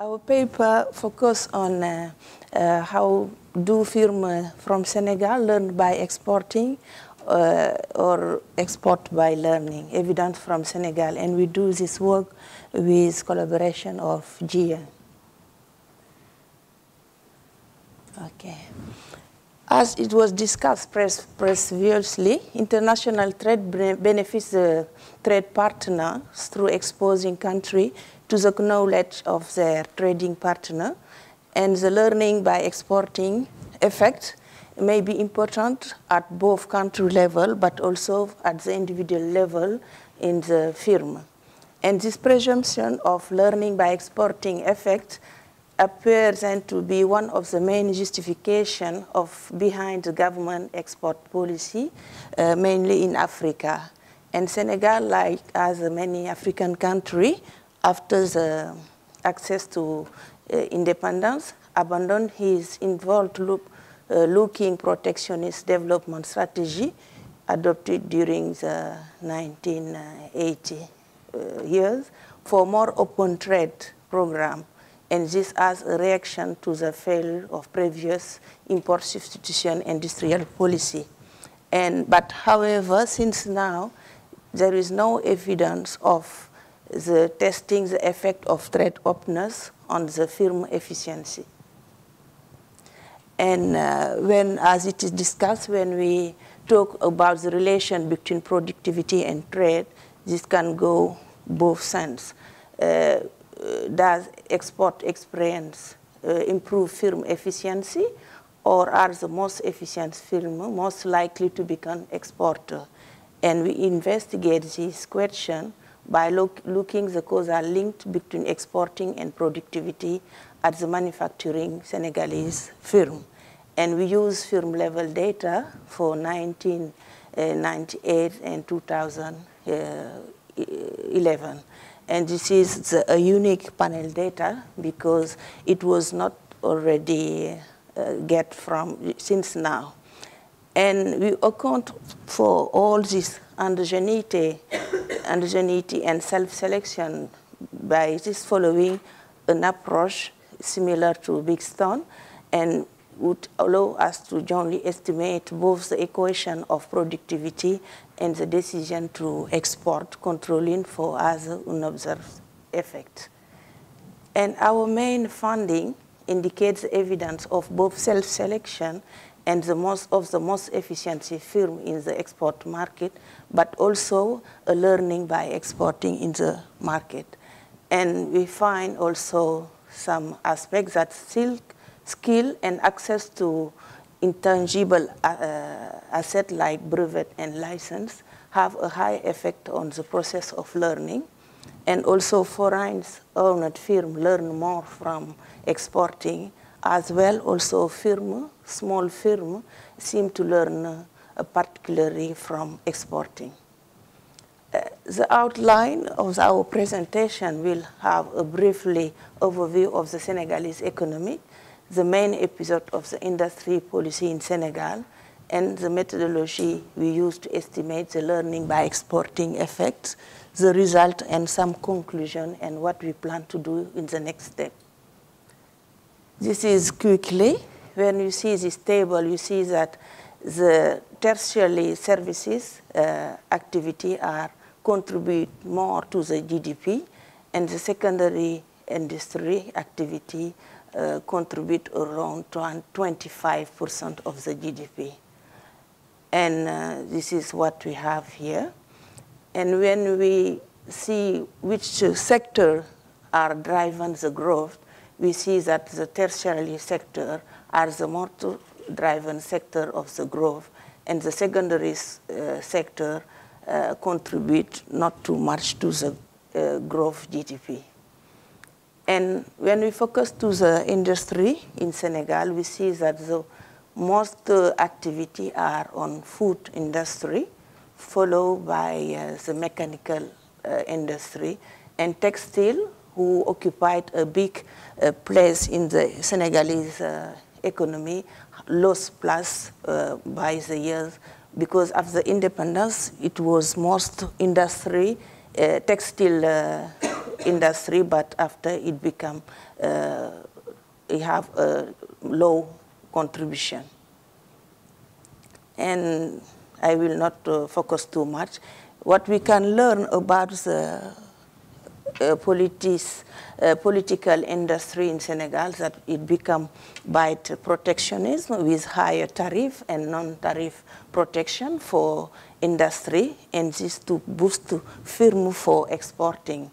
Our paper focuses on uh, uh, how do firms from Senegal learn by exporting uh, or export by learning, evidence from Senegal. And we do this work with collaboration of GIA. Okay. As it was discussed previously, international trade benefits the trade partner through exposing country to the knowledge of their trading partner and the learning by exporting effect may be important at both country level but also at the individual level in the firm. And this presumption of learning by exporting effect appears then to be one of the main justification of behind the government export policy, uh, mainly in Africa. And Senegal, like as many African countries, after the access to uh, independence, abandoned his involved loop, uh, looking protectionist development strategy adopted during the 1980 uh, years for more open trade program and this as a reaction to the failure of previous import substitution industrial policy. And, but however, since now, there is no evidence of the testing the effect of trade openness on the firm efficiency. And uh, when, as it is discussed, when we talk about the relation between productivity and trade, this can go both sense. Uh, does export experience uh, improve firm efficiency or are the most efficient firm most likely to become exporter? And we investigate this question by look, looking the causal link between exporting and productivity at the manufacturing Senegalese firm. And we use firm level data for 1998 and 2011. And this is the, a unique panel data because it was not already uh, get from since now. And we account for all this endogeneity, endogeneity and self-selection by just following an approach similar to Bigsten and would allow us to jointly estimate both the equation of productivity and the decision to export controlling for other unobserved effects. And our main funding indicates evidence of both self-selection and the most of the most efficient firm in the export market, but also a learning by exporting in the market. And we find also some aspects that still skill and access to intangible uh, asset like brevet and license have a high effect on the process of learning. And also foreign owned firm learn more from exporting as well also firm, small firm seem to learn particularly from exporting. Uh, the outline of our presentation will have a briefly overview of the Senegalese economy the main episode of the industry policy in Senegal and the methodology we use to estimate the learning by exporting effects, the result and some conclusion and what we plan to do in the next step. This is quickly, when you see this table, you see that the tertiary services uh, activity are contribute more to the GDP and the secondary industry activity uh, contribute around 25% of the GDP. And uh, this is what we have here. And when we see which sector are driving the growth, we see that the tertiary sector are the motor driven sector of the growth, and the secondary uh, sector uh, contribute not too much to the uh, growth GDP. And when we focus to the industry in Senegal, we see that the most uh, activity are on food industry, followed by uh, the mechanical uh, industry, and textile, who occupied a big uh, place in the Senegalese uh, economy, lost plus uh, by the years, because of the independence, it was most industry, textile industry, but after it became, uh, it have a low contribution. And I will not uh, focus too much. What we can learn about the uh, politis, uh, political industry in Senegal that it become by protectionism with higher tariff and non-tariff protection for industry and this to boost firm for exporting.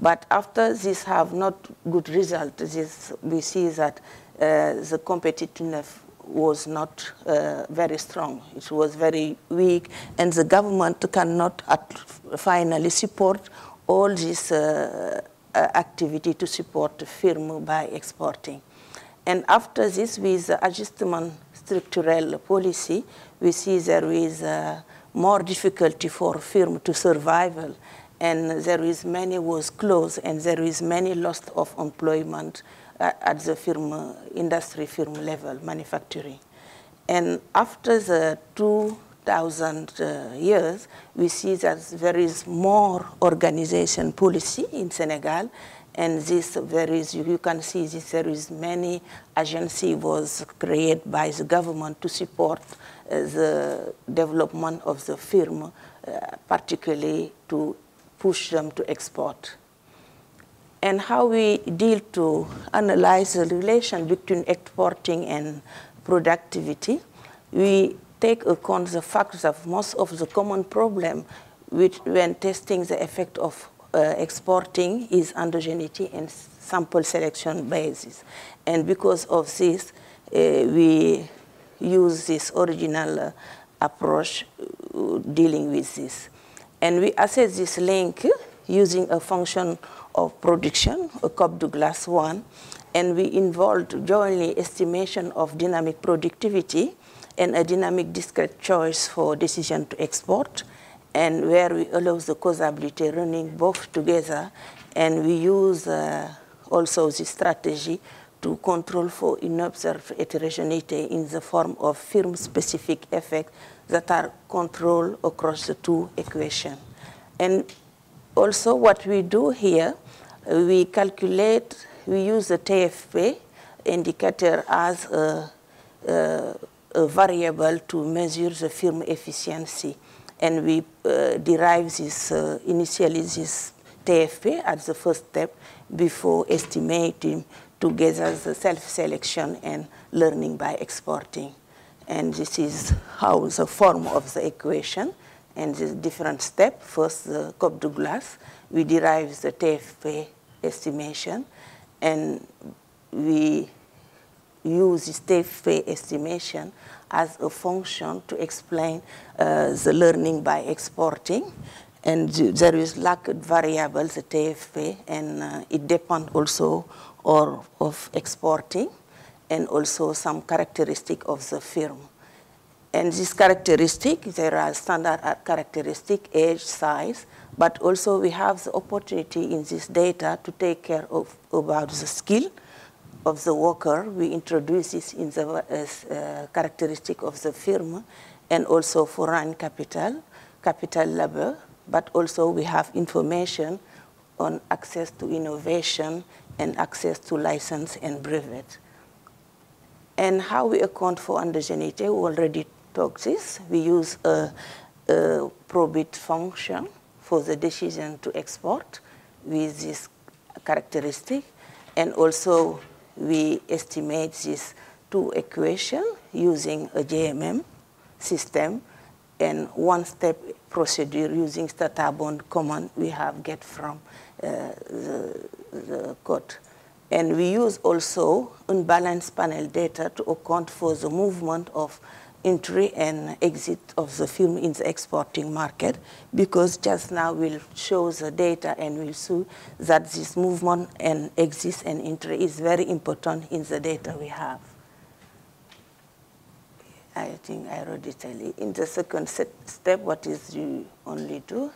But after this have not good result, this, we see that uh, the competitiveness was not uh, very strong. It was very weak, and the government cannot finally support all this uh, uh, activity to support the firm by exporting. And after this, with adjustment structural policy, we see there is uh, more difficulty for firm to survival, and there is many was closed, and there is many loss of employment at the firm, industry firm level, manufacturing. And after the 2000 uh, years, we see that there is more organization policy in Senegal, and this there is, you can see this, there is many agency was created by the government to support uh, the development of the firm, uh, particularly to push them to export. And how we deal to analyze the relation between exporting and productivity, we take account the fact that most of the common problem which when testing the effect of uh, exporting is endogeneity and sample selection basis. And because of this, uh, we use this original uh, approach uh, dealing with this. And we assess this link using a function of production, a Cobb-Douglas one, and we involved jointly estimation of dynamic productivity and a dynamic discrete choice for decision to export, and where we allow the causability running both together, and we use uh, also the strategy to control for unobserved heterogeneity in the form of firm-specific effects that are controlled across the two equations. And also what we do here, we calculate, we use the TFP indicator as a, a, a variable to measure the firm efficiency. And we uh, derive this, uh, initially this TFP as the first step before estimating together the self-selection and learning by exporting. And this is how the form of the equation and the different step. First, the Cobb-Douglas, we derive the TFP estimation, and we use this TFP estimation as a function to explain uh, the learning by exporting. And there is lack of variables, the TFP, and uh, it depends also or of exporting and also some characteristic of the firm. And this characteristic, there are standard characteristic, age, size, but also we have the opportunity in this data to take care of about the skill of the worker. We introduce this in the as, uh, characteristic of the firm, and also foreign capital, capital labor, but also we have information on access to innovation and access to license and brevet. And how we account for endogeneity, we already talked this. We use a, a probit function for the decision to export with this characteristic. And also we estimate this two equation using a GMM system and one-step procedure using Statabond command we have get from uh, the, the code. And we use also unbalanced panel data to account for the movement of entry and exit of the film in the exporting market because just now we'll show the data and we'll see that this movement and exit and entry is very important in the data we have. I think I already tell you. In the second step, what is you only do?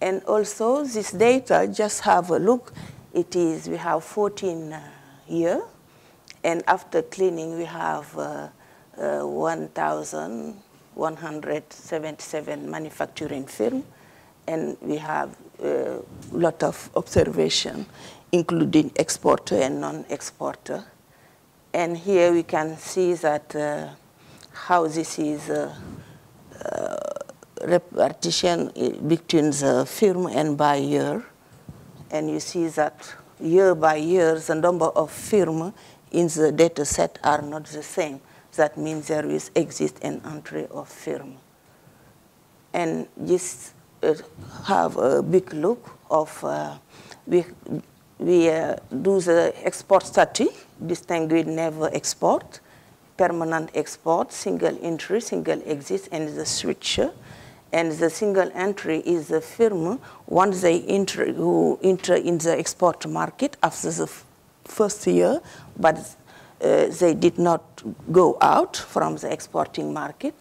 And also this data, just have a look. It is, we have 14 uh, year, and after cleaning we have uh, uh, 1,177 manufacturing firm and we have a lot of observation, including exporter and non-exporter. And here we can see that uh, how this is uh, uh, repartition between the firm and buyer. And you see that year by year, the number of firm in the data set are not the same. That means there is exist an entry of firm. And just uh, have a big look of, uh, we, we uh, do the export study, distinguished never export, permanent export, single entry, single exit, and the switcher. And the single entry is the firm, once they enter, who enter in the export market after the first year, but uh, they did not go out from the exporting market.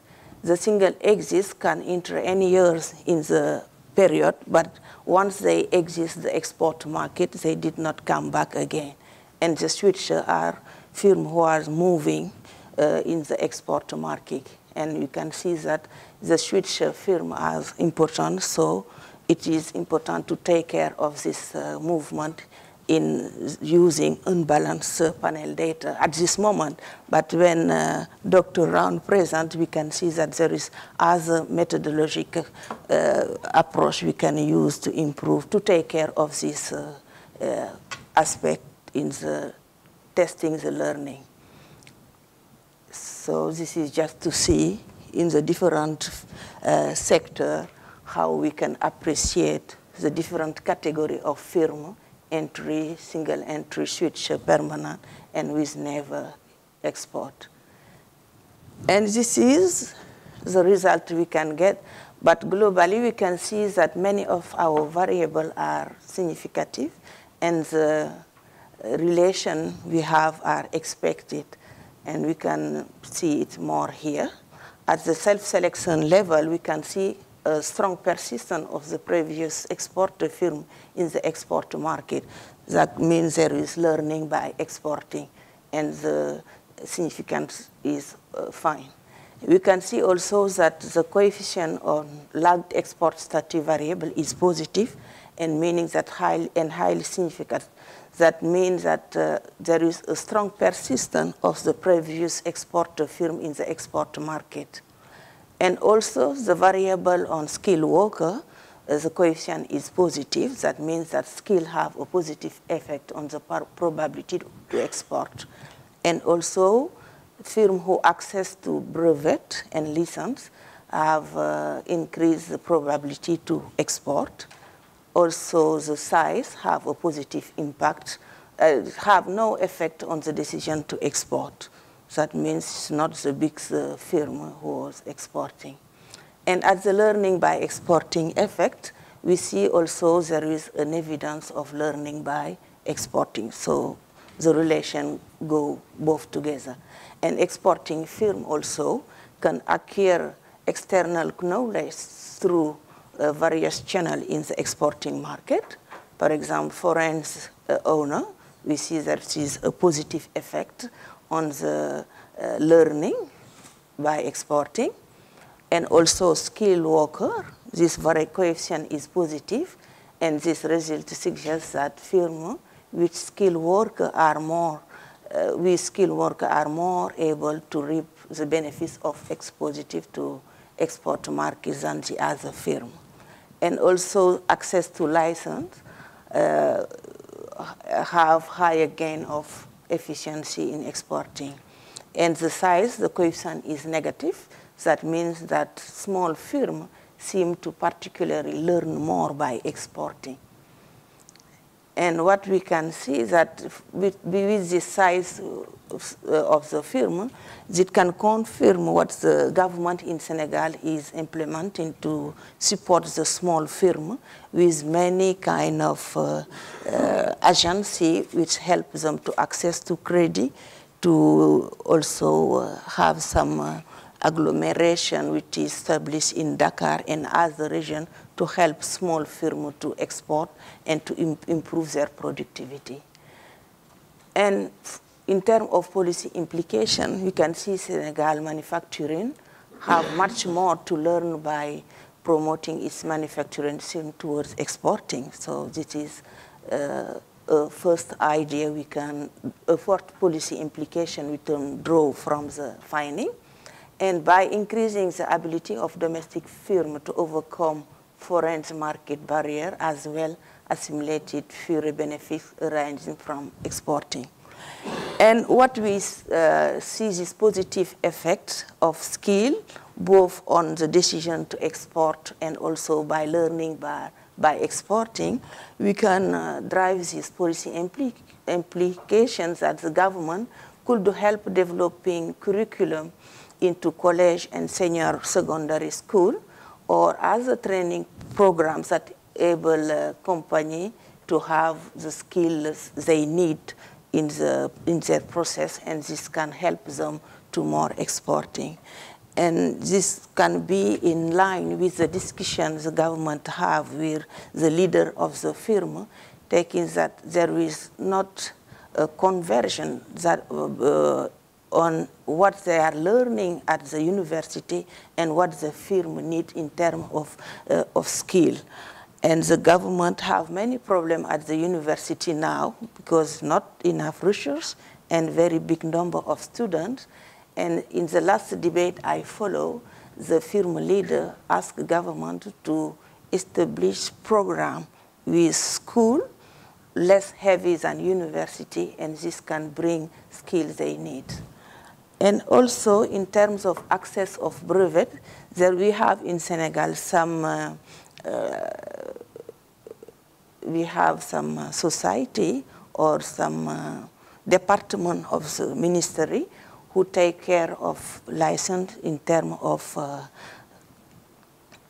The single exits can enter any years in the period, but once they exit the export market, they did not come back again. And the switcher are firms who are moving uh, in the export market. And you can see that the switcher firm is important, so it is important to take care of this uh, movement in using unbalanced panel data at this moment. But when uh, Dr. Round present, we can see that there is other methodological uh, approach we can use to improve, to take care of this uh, uh aspect in the testing the learning. So this is just to see in the different uh, sector how we can appreciate the different category of firm entry, single entry, switch permanent, and with never export. And this is the result we can get. But globally, we can see that many of our variables are significative, and the relation we have are expected. And we can see it more here. At the self-selection level, we can see a strong persistence of the previous exporter firm in the export market. That means there is learning by exporting, and the significance is uh, fine. We can see also that the coefficient on lagged export study variable is positive, and meaning that high and highly significant. That means that uh, there is a strong persistence of the previous exporter firm in the export market. And also the variable on skilled worker, uh, the coefficient is positive. That means that skill have a positive effect on the probability to export. And also firm who access to brevet and license have uh, increased the probability to export. Also the size have a positive impact, uh, have no effect on the decision to export. That means it's not the big uh, firm who was exporting. And at the learning by exporting effect, we see also there is an evidence of learning by exporting. So the relation go both together. And exporting firm also can acquire external knowledge through uh, various channels in the exporting market. For example, foreign uh, owner, we see that that is a positive effect on the uh, learning by exporting and also skilled worker. This very coefficient is positive and this result suggests that firms with skilled worker are more, uh, with skilled worker are more able to reap the benefits of expositive to export markets than the other firm. And also access to license uh, have higher gain of efficiency in exporting. And the size, the coefficient is negative. That means that small firms seem to particularly learn more by exporting. And what we can see is that with, with the size of, uh, of the firm, it can confirm what the government in Senegal is implementing to support the small firm with many kind of uh, uh, agency which help them to access to credit, to also uh, have some uh, agglomeration which is established in Dakar and other regions to help small firms to export and to Im improve their productivity. And in terms of policy implication, we can see Senegal manufacturing have much more to learn by promoting its manufacturing towards exporting. So this is uh, a first idea we can, a fourth policy implication we can draw from the finding. And by increasing the ability of domestic firms to overcome foreign market barrier as well assimilated future benefits arising from exporting. And what we uh, see is positive effect of skill, both on the decision to export and also by learning by, by exporting, we can uh, drive these policy impli implications that the government could help developing curriculum into college and senior secondary school or other training programs that able uh, company to have the skills they need in, the, in their process and this can help them to more exporting. And this can be in line with the discussions the government have with the leader of the firm, taking that there is not a conversion that, uh, on what they are learning at the university and what the firm need in terms of, uh, of skill. And the government have many problems at the university now because not enough research and very big number of students. And in the last debate I follow, the firm leader asked government to establish program with school less heavy than university, and this can bring skills they need. And also in terms of access of brevet, there we have in Senegal some uh, uh, we have some uh, society or some uh, department of the ministry who take care of license in terms of uh,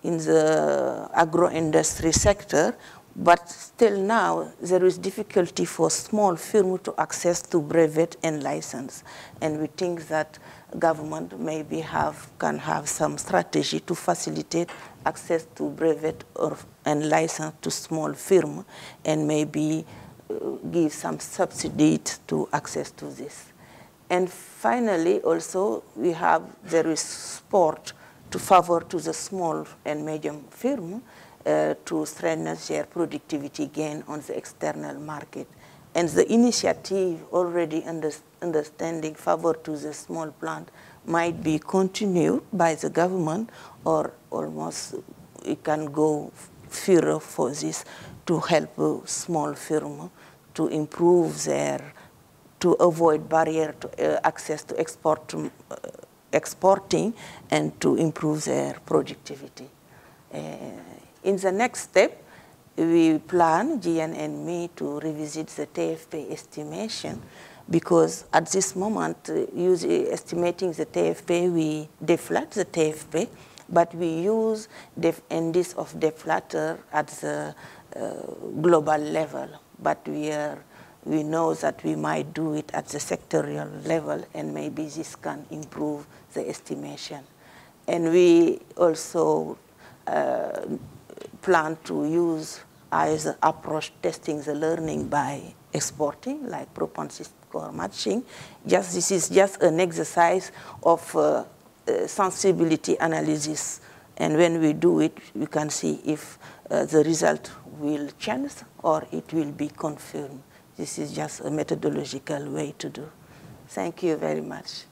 in the agro-industry sector, but still now there is difficulty for small firms to access to brevet and license. And we think that government maybe have, can have some strategy to facilitate access to brevet or, and license to small firm and maybe uh, give some subsidy to access to this. And finally, also, we have, there is support to favor to the small and medium firm uh, to strengthen their productivity gain on the external market. And the initiative already under, understanding favor to the small plant might be continued by the government or almost it can go further for this to help a small firm to improve their, to avoid barrier to uh, access to export, uh, exporting and to improve their productivity. Uh, in the next step, we plan, GN and me, to revisit the TFP estimation because at this moment, uh, estimating the TFP, we deflate the TFP, but we use the indice of deflator at the uh, global level. But we, are, we know that we might do it at the sectorial level, and maybe this can improve the estimation. And we also uh, plan to use as approach testing the learning by exporting, like propensity score matching. Just this is just an exercise of uh, uh, sensibility analysis, and when we do it, we can see if uh, the result will change or it will be confirmed. This is just a methodological way to do. Thank you very much.